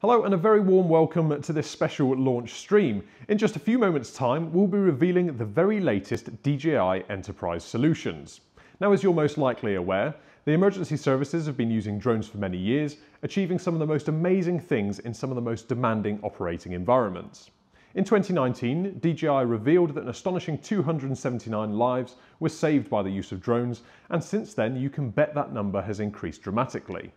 Hello and a very warm welcome to this special launch stream. In just a few moments time, we'll be revealing the very latest DJI Enterprise solutions. Now, as you're most likely aware, the emergency services have been using drones for many years, achieving some of the most amazing things in some of the most demanding operating environments. In 2019, DJI revealed that an astonishing 279 lives were saved by the use of drones, and since then you can bet that number has increased dramatically.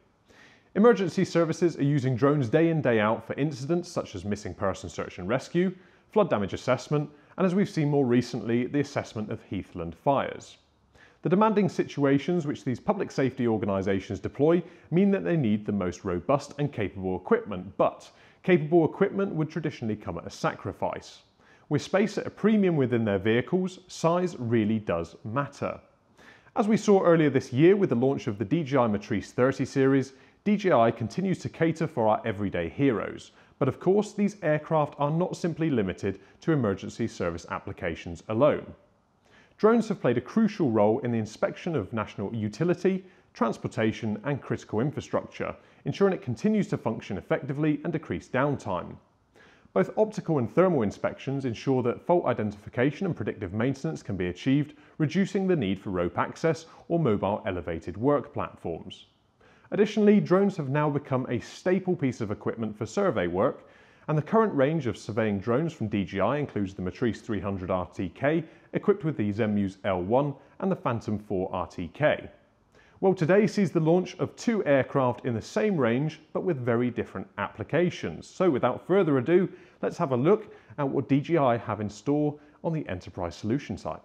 Emergency services are using drones day in, day out for incidents such as missing person search and rescue, flood damage assessment, and as we've seen more recently, the assessment of heathland fires. The demanding situations which these public safety organisations deploy mean that they need the most robust and capable equipment, but capable equipment would traditionally come at a sacrifice. With space at a premium within their vehicles, size really does matter. As we saw earlier this year with the launch of the DJI Matrice 30 series, DJI continues to cater for our everyday heroes, but of course these aircraft are not simply limited to emergency service applications alone. Drones have played a crucial role in the inspection of national utility, transportation and critical infrastructure, ensuring it continues to function effectively and decrease downtime. Both optical and thermal inspections ensure that fault identification and predictive maintenance can be achieved, reducing the need for rope access or mobile elevated work platforms. Additionally, drones have now become a staple piece of equipment for survey work, and the current range of surveying drones from DJI includes the Matrice 300 RTK, equipped with the Zenmuse L1 and the Phantom 4 RTK. Well, today sees the launch of two aircraft in the same range, but with very different applications. So without further ado, let's have a look at what DJI have in store on the enterprise solution side.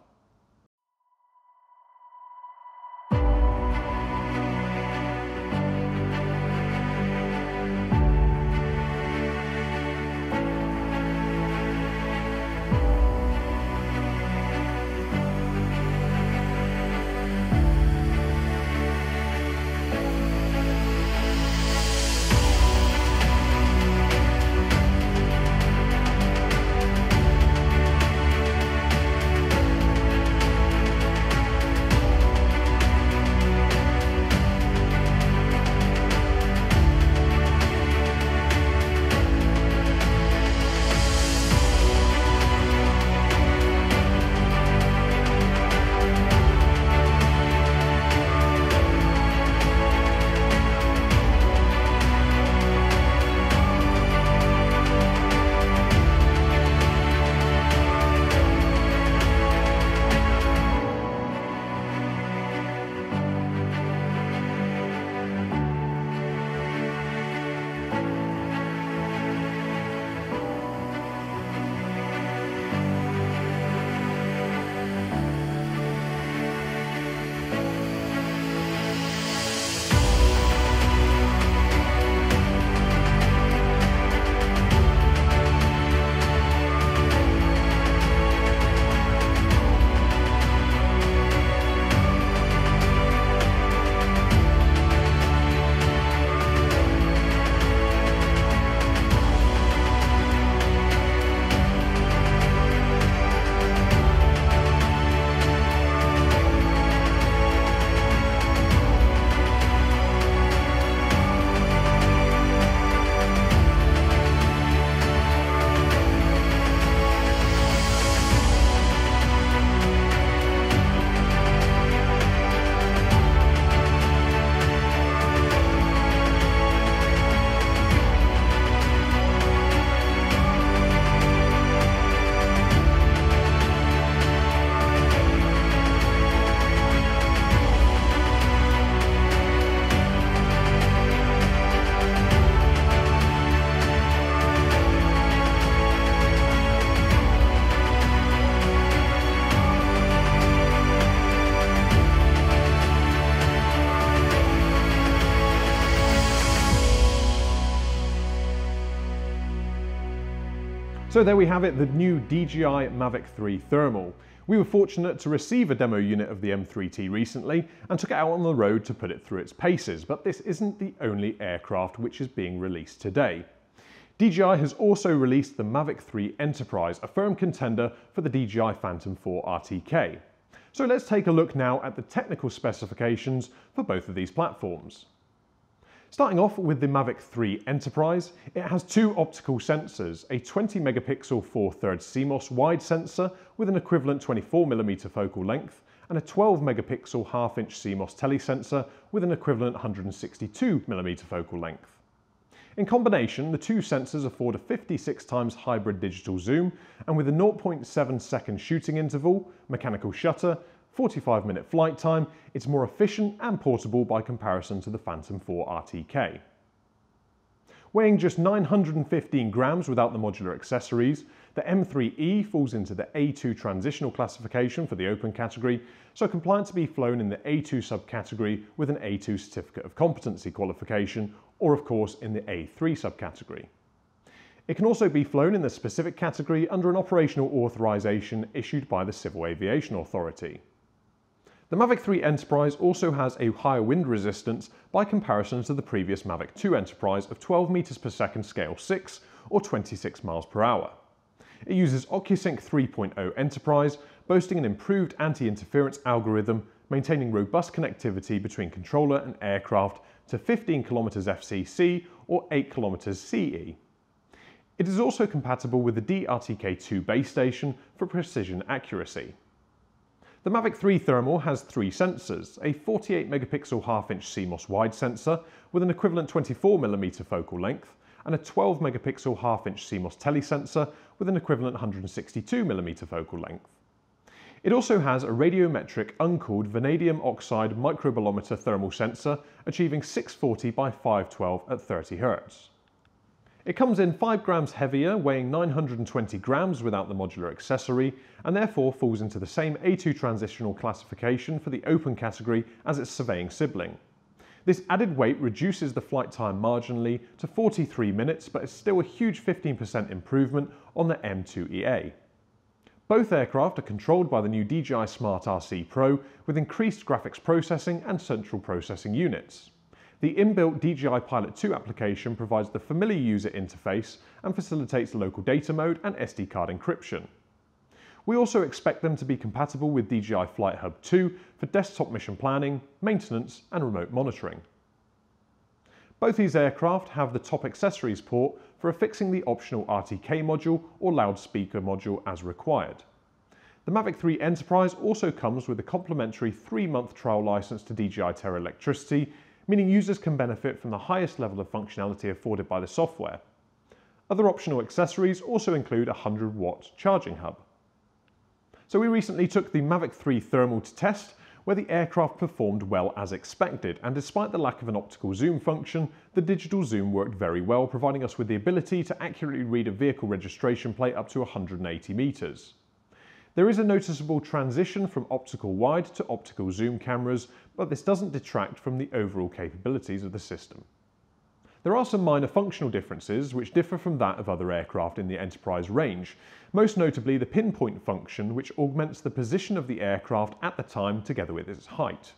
So there we have it, the new DJI Mavic 3 Thermal. We were fortunate to receive a demo unit of the M3T recently and took it out on the road to put it through its paces, but this isn't the only aircraft which is being released today. DJI has also released the Mavic 3 Enterprise, a firm contender for the DJI Phantom 4 RTK. So let's take a look now at the technical specifications for both of these platforms. Starting off with the Mavic 3 Enterprise, it has two optical sensors, a 20 megapixel 4 3 CMOS wide sensor with an equivalent 24mm focal length, and a 12 megapixel half inch CMOS telesensor with an equivalent 162mm focal length. In combination, the two sensors afford a 56 times hybrid digital zoom, and with a 0.7 second shooting interval, mechanical shutter, 45 minute flight time, it's more efficient and portable by comparison to the Phantom 4 RTK. Weighing just 915 grams without the modular accessories, the M3E falls into the A2 transitional classification for the open category, so compliant to be flown in the A2 subcategory with an A2 Certificate of Competency qualification, or of course in the A3 subcategory. It can also be flown in the specific category under an operational authorization issued by the Civil Aviation Authority. The Mavic 3 Enterprise also has a higher wind resistance by comparison to the previous Mavic 2 Enterprise of 12 meters per second scale 6 or 26 miles per hour. It uses OcuSync 3.0 Enterprise, boasting an improved anti-interference algorithm, maintaining robust connectivity between controller and aircraft to 15 km FCC or 8 km CE. It is also compatible with the DRTK2 base station for precision accuracy. The Mavic 3 Thermal has three sensors, a 48 megapixel half-inch CMOS wide sensor with an equivalent 24mm focal length, and a 12 megapixel half-inch CMOS telesensor with an equivalent 162mm focal length. It also has a radiometric uncooled vanadium oxide microbolometer thermal sensor achieving 640 by 512 at 30 Hz. It comes in 5 grams heavier, weighing 920 grams without the modular accessory, and therefore falls into the same A2 transitional classification for the open category as its surveying sibling. This added weight reduces the flight time marginally to 43 minutes, but is still a huge 15% improvement on the M2EA. Both aircraft are controlled by the new DJI Smart RC Pro with increased graphics processing and central processing units. The inbuilt DJI Pilot 2 application provides the familiar user interface and facilitates local data mode and SD card encryption. We also expect them to be compatible with DJI Flight Hub 2 for desktop mission planning, maintenance and remote monitoring. Both these aircraft have the top accessories port for affixing the optional RTK module or loudspeaker module as required. The Mavic 3 Enterprise also comes with a complimentary 3-month trial license to DJI Terra Electricity meaning users can benefit from the highest level of functionality afforded by the software. Other optional accessories also include a 100 watt charging hub. So we recently took the Mavic 3 Thermal to test where the aircraft performed well as expected and despite the lack of an optical zoom function, the digital zoom worked very well providing us with the ability to accurately read a vehicle registration plate up to 180 metres. There is a noticeable transition from optical wide to optical zoom cameras, but this doesn't detract from the overall capabilities of the system. There are some minor functional differences which differ from that of other aircraft in the Enterprise range, most notably the pinpoint function which augments the position of the aircraft at the time together with its height.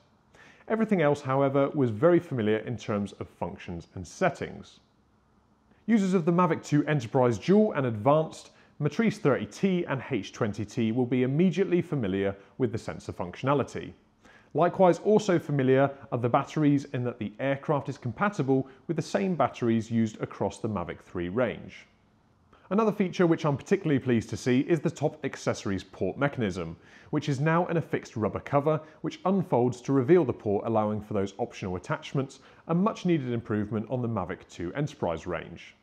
Everything else, however, was very familiar in terms of functions and settings. Users of the Mavic 2 Enterprise Dual and Advanced Matrice 30T and H20T will be immediately familiar with the sensor functionality. Likewise, also familiar are the batteries in that the aircraft is compatible with the same batteries used across the Mavic 3 range. Another feature which I'm particularly pleased to see is the top accessories port mechanism, which is now in a fixed rubber cover which unfolds to reveal the port allowing for those optional attachments, a much needed improvement on the Mavic 2 Enterprise range.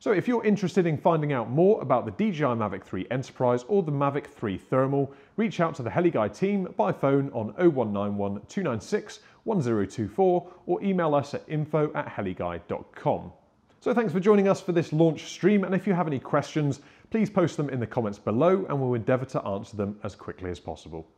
So if you're interested in finding out more about the DJI Mavic 3 Enterprise or the Mavic 3 Thermal, reach out to the heliguy team by phone on 0191 296 1024 or email us at info at heliguy.com. So thanks for joining us for this launch stream and if you have any questions, please post them in the comments below and we'll endeavour to answer them as quickly as possible.